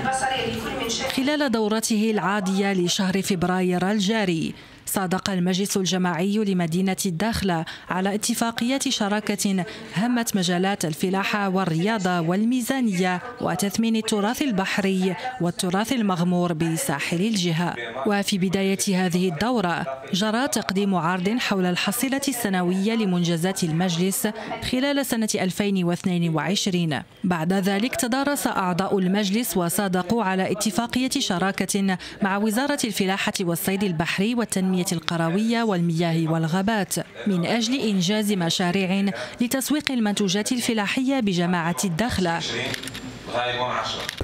لكل خلال دورته العادية لشهر فبراير الجاري. صادق المجلس الجماعي لمدينة الداخلة على اتفاقيات شراكة همت مجالات الفلاحة والرياضة والميزانية وتثمين التراث البحري والتراث المغمور بساحل الجهة. وفي بداية هذه الدورة جرى تقديم عرض حول الحصيلة السنوية لمنجزات المجلس خلال سنة 2022 بعد ذلك تدارس أعضاء المجلس وصادقوا على اتفاقية شراكة مع وزارة الفلاحة والصيد البحري والتنمية القروية والمياه والغابات من أجل إنجاز مشاريع لتسويق المنتوجات الفلاحية بجماعة الدخلة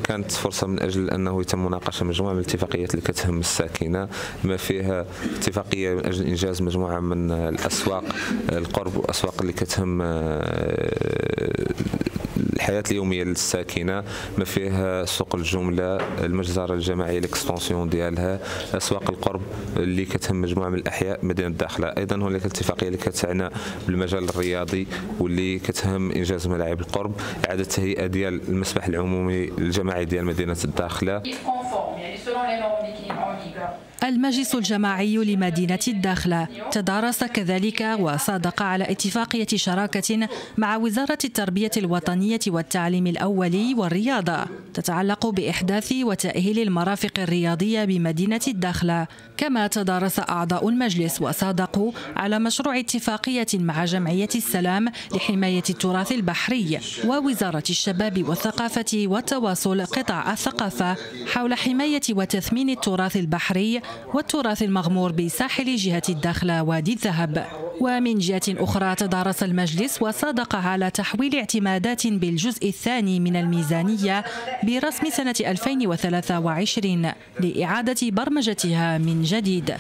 كانت فرصة من أجل أنه يتم مناقشة مجموعة من الاتفاقيات اللي كتهم الساكنة. ما فيها اتفاقية من أجل إنجاز مجموعة من الأسواق القرب والأسواق اللي كتهم آه، الحياة اليومية للساكنه ما فيه سوق الجملة المجزرة الجماعية الاكستونسيون ديالها أسواق القرب اللي كتهم مجموعة من الأحياء مدينة الداخلة. أيضا هناك اتفاقية اللي كتعنى بالمجال الرياضي واللي كتهم إنجاز ملاعب القرب إعادة تهيئة ديال المسبح العمومي الجماعي ديال مدينة الداخلة. المجلس الجماعي لمدينة الداخلة تدارس كذلك وصادق على اتفاقية شراكة مع وزارة التربية الوطنية والتعليم الأولي والرياضة تتعلق بإحداث وتأهيل المرافق الرياضية بمدينة الداخلة كما تدارس أعضاء المجلس وصادقوا على مشروع اتفاقية مع جمعية السلام لحماية التراث البحري ووزارة الشباب والثقافة والتواصل قطاع الثقافة حول حماية وتثمين التراث البحري والتراث المغمور بساحل جهة الداخلة وادي الذهب. ومن جهة أخرى تدارس المجلس وصادق على تحويل اعتمادات بالجزء الثاني من الميزانية برسم سنة 2023 لإعادة برمجتها من جديد.